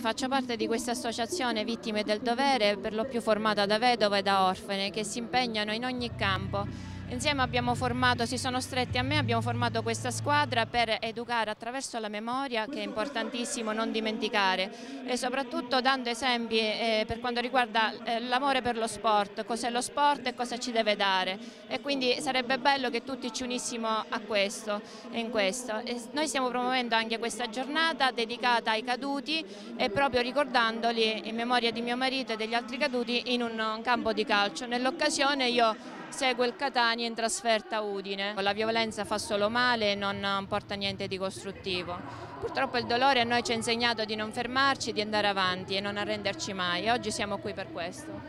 Faccio parte di questa associazione Vittime del Dovere, per lo più formata da vedove e da orfane, che si impegnano in ogni campo Insieme abbiamo formato, si sono stretti a me, abbiamo formato questa squadra per educare attraverso la memoria, che è importantissimo non dimenticare, e soprattutto dando esempi eh, per quanto riguarda eh, l'amore per lo sport, cos'è lo sport e cosa ci deve dare. E quindi sarebbe bello che tutti ci unissimo a questo e in questo. E noi stiamo promuovendo anche questa giornata dedicata ai caduti e proprio ricordandoli in memoria di mio marito e degli altri caduti in un campo di calcio. Nell'occasione io segue il Catania in trasferta a Udine. La violenza fa solo male e non porta niente di costruttivo. Purtroppo il dolore a noi ci ha insegnato di non fermarci, di andare avanti e non arrenderci mai. Oggi siamo qui per questo.